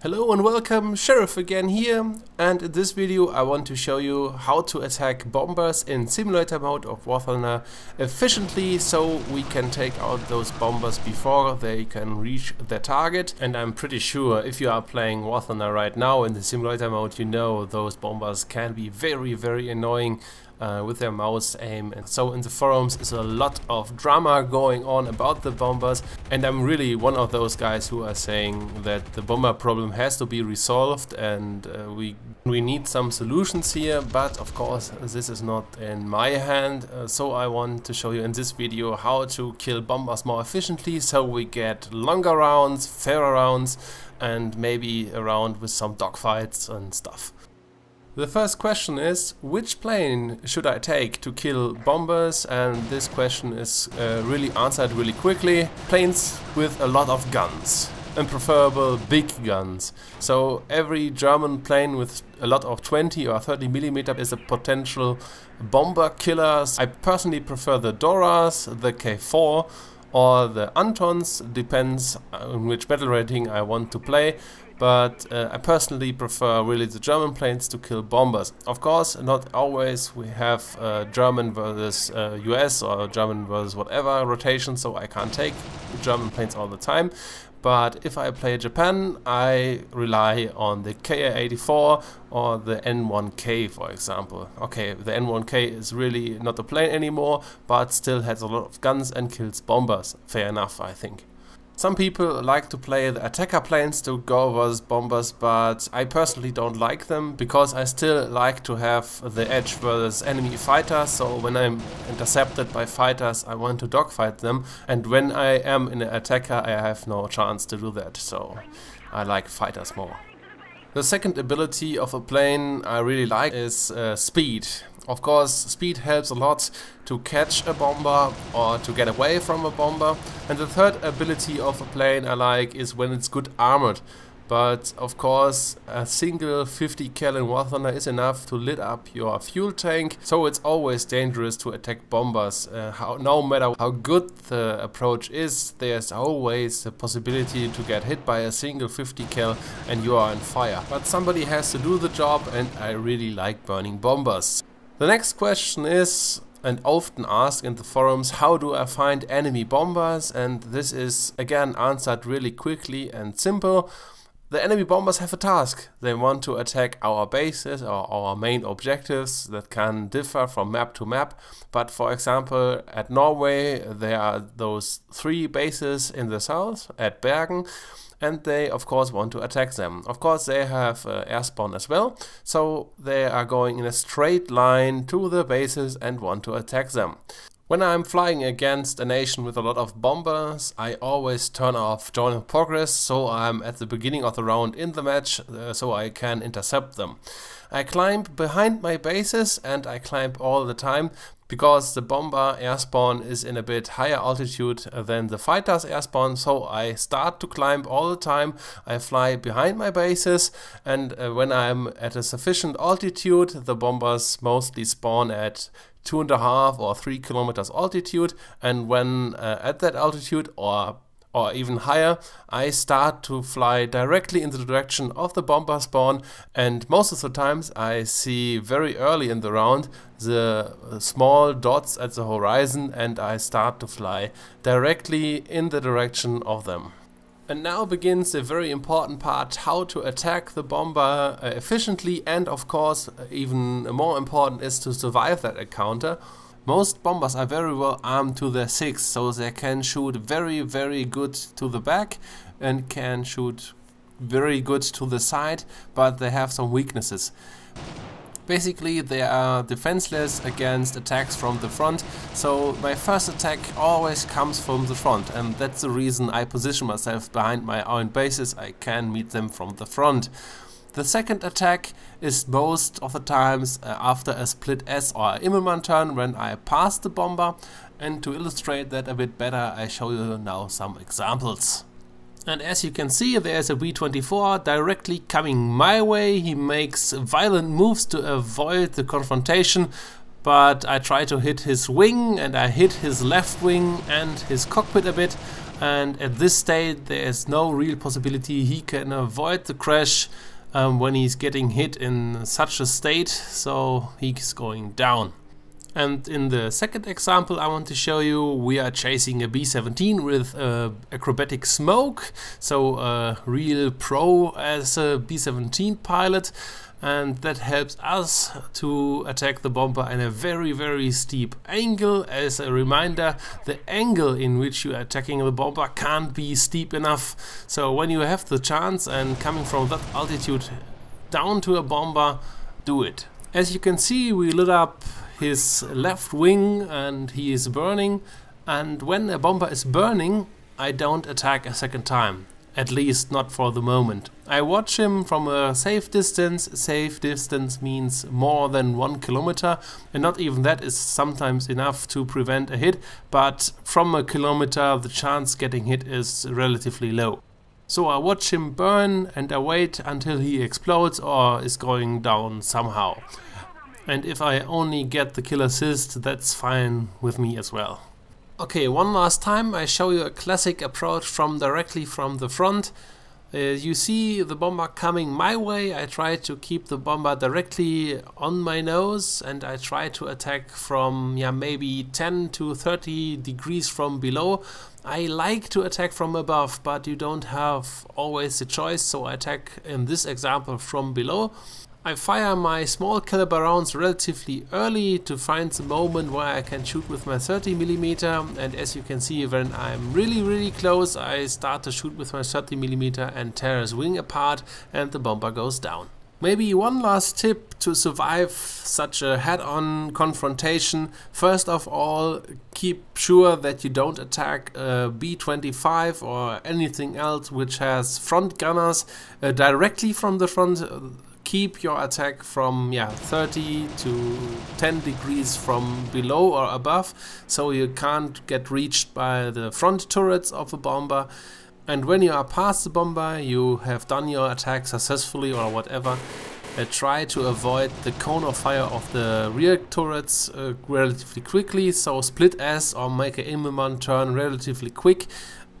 Hello and welcome, Sheriff again here. And in this video I want to show you how to attack bombers in simulator mode of War Thunder efficiently so we can take out those bombers before they can reach their target. And I'm pretty sure if you are playing War Thunder right now in the simulator mode you know those bombers can be very very annoying uh, with their mouse aim and so in the forums is a lot of drama going on about the bombers and I'm really one of those guys who are saying that the bomber problem has to be resolved and uh, we we need some solutions here but of course this is not in my hand uh, so I want to show you in this video how to kill bombers more efficiently so we get longer rounds, fairer rounds and maybe around with some dogfights and stuff. The first question is, which plane should I take to kill bombers? And this question is uh, really answered really quickly. Planes with a lot of guns and preferable big guns. So every German plane with a lot of 20 or 30 millimeter is a potential bomber killer. I personally prefer the Doras, the K4 or the Antons, depends on which battle rating I want to play but uh, I personally prefer really the German planes to kill bombers. Of course, not always we have uh, German versus uh, US or German versus whatever rotation, so I can't take German planes all the time. But if I play Japan, I rely on the Ki-84 or the N1K, for example. Okay, the N1K is really not a plane anymore, but still has a lot of guns and kills bombers. Fair enough, I think. Some people like to play the attacker planes to go versus bombers, but I personally don't like them because I still like to have the edge versus enemy fighters. So when I'm intercepted by fighters, I want to dogfight them, and when I am in an attacker, I have no chance to do that. So I like fighters more. The second ability of a plane I really like is uh, speed. Of course, speed helps a lot to catch a bomber or to get away from a bomber. And the third ability of a plane I like is when it's good armored. But of course, a single 50 cal in War Thunder is enough to lit up your fuel tank, so it's always dangerous to attack bombers. Uh, how, no matter how good the approach is, there's always the possibility to get hit by a single 50 cal and you are on fire. But somebody has to do the job and I really like burning bombers. The next question is, and often asked in the forums, how do I find enemy bombers? And this is again answered really quickly and simple. The enemy bombers have a task. They want to attack our bases or our main objectives that can differ from map to map. But for example, at Norway, there are those three bases in the south at Bergen and they of course want to attack them. Of course they have uh, air spawn as well, so they are going in a straight line to the bases and want to attack them. When I'm flying against a nation with a lot of bombers, I always turn off join in progress so I'm at the beginning of the round in the match uh, so I can intercept them. I climb behind my bases and I climb all the time because the bomber air spawn is in a bit higher altitude than the fighter's air spawn so I start to climb all the time. I fly behind my bases and uh, when I'm at a sufficient altitude the bombers mostly spawn at two and a half or three kilometers altitude. And when uh, at that altitude or or even higher, I start to fly directly in the direction of the bomber spawn and most of the times I see very early in the round the uh, small dots at the horizon and I start to fly directly in the direction of them. And now begins the very important part, how to attack the bomber uh, efficiently and of course even more important is to survive that encounter. Most bombers are very well armed to their 6, so they can shoot very very good to the back and can shoot very good to the side, but they have some weaknesses. Basically they are defenseless against attacks from the front, so my first attack always comes from the front and that's the reason I position myself behind my own bases, I can meet them from the front. The second attack is most of the times uh, after a split S or Immelmann turn when I pass the bomber and to illustrate that a bit better I show you now some examples. And as you can see, there's a B-24 directly coming my way. He makes violent moves to avoid the confrontation, but I try to hit his wing and I hit his left wing and his cockpit a bit. and at this state there is no real possibility he can avoid the crash um, when he's getting hit in such a state, so he's going down. And in the second example I want to show you, we are chasing a B-17 with uh, acrobatic smoke, so a real pro as a B-17 pilot and that helps us to attack the bomber in a very very steep angle. As a reminder, the angle in which you are attacking the bomber can't be steep enough. So when you have the chance and coming from that altitude down to a bomber, do it. As you can see, we lit up his left wing and he is burning. And when a bomber is burning, I don't attack a second time at least not for the moment. I watch him from a safe distance. Safe distance means more than one kilometer, and not even that is sometimes enough to prevent a hit, but from a kilometer the chance getting hit is relatively low. So I watch him burn and I wait until he explodes or is going down somehow. And if I only get the kill assist, that's fine with me as well. Okay, one last time I show you a classic approach from directly from the front. Uh, you see the bomber coming my way, I try to keep the bomber directly on my nose and I try to attack from yeah maybe 10 to 30 degrees from below. I like to attack from above but you don't have always the choice so I attack in this example from below. I fire my small caliber rounds relatively early to find the moment where I can shoot with my 30mm and as you can see when I'm really really close I start to shoot with my 30mm and tear his wing apart and the bomber goes down. Maybe one last tip to survive such a head-on confrontation. First of all, keep sure that you don't attack a B-25 or anything else which has front gunners uh, directly from the front keep your attack from yeah 30 to 10 degrees from below or above so you can't get reached by the front turrets of a bomber. And when you are past the bomber you have done your attack successfully or whatever. Uh, try to avoid the cone of fire of the rear turrets uh, relatively quickly. So split S or make an Immelmann turn relatively quick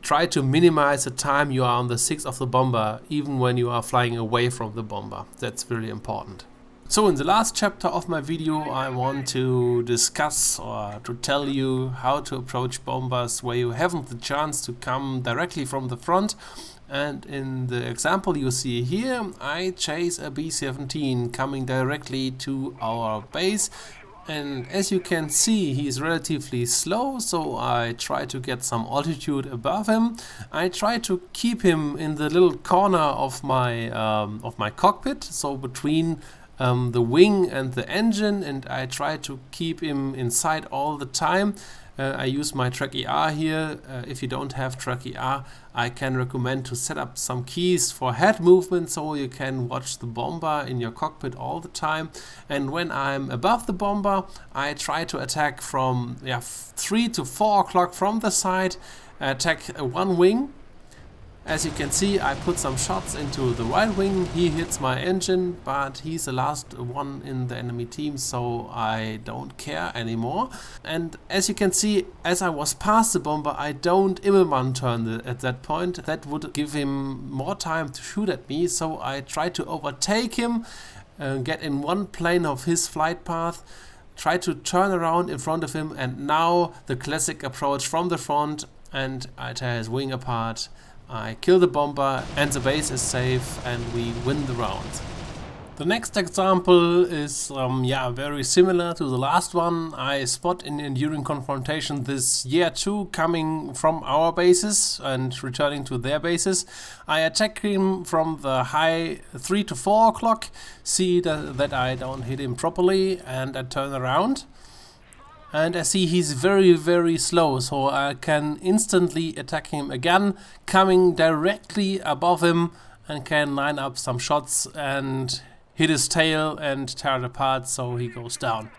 try to minimize the time you are on the six of the bomber, even when you are flying away from the bomber. That's really important. So in the last chapter of my video I want to discuss or to tell you how to approach bombers where you haven't the chance to come directly from the front and in the example you see here I chase a B-17 coming directly to our base and as you can see he is relatively slow so I try to get some altitude above him. I try to keep him in the little corner of my um, of my cockpit so between um, the wing and the engine and I try to keep him inside all the time uh, I use my track ER here. Uh, if you don't have track ER, I can recommend to set up some keys for head movement so you can watch the bomber in your cockpit all the time. And when I'm above the bomber, I try to attack from yeah, 3 to 4 o'clock from the side, attack one wing as you can see, I put some shots into the right wing. He hits my engine, but he's the last one in the enemy team, so I don't care anymore. And as you can see, as I was past the bomber, I don't Immelmann turn at that point. That would give him more time to shoot at me, so I try to overtake him, uh, get in one plane of his flight path, try to turn around in front of him, and now the classic approach from the front, and I tear his wing apart I kill the bomber and the base is safe and we win the round. The next example is um, yeah very similar to the last one. I spot in Enduring Confrontation this year 2 coming from our bases and returning to their bases. I attack him from the high 3 to 4 o'clock, see that, that I don't hit him properly and I turn around and I see he's very very slow so I can instantly attack him again coming directly above him and can line up some shots and hit his tail and tear it apart so he goes down.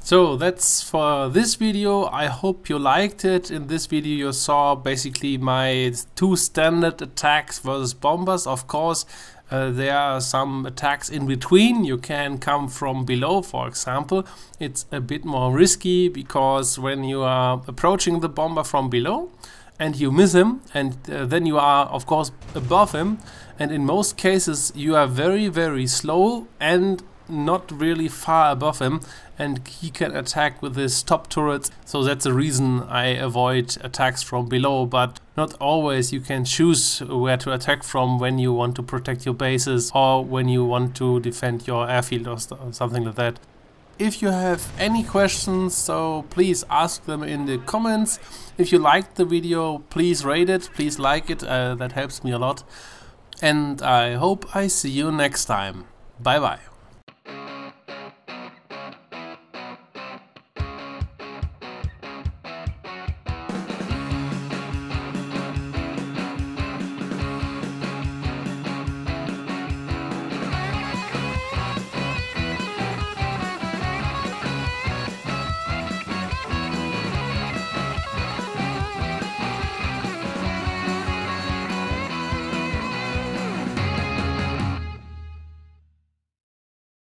So that's for this video. I hope you liked it. In this video you saw basically my two standard attacks versus bombers. Of course uh, there are some attacks in between. You can come from below for example. It's a bit more risky because when you are approaching the bomber from below and you miss him and uh, then you are of course above him and in most cases you are very very slow and not really far above him and he can attack with his top turrets so that's the reason I avoid attacks from below but not always you can choose where to attack from when you want to protect your bases or when you want to defend your airfield or something like that. If you have any questions so please ask them in the comments. If you liked the video please rate it, please like it, uh, that helps me a lot and I hope I see you next time. Bye bye.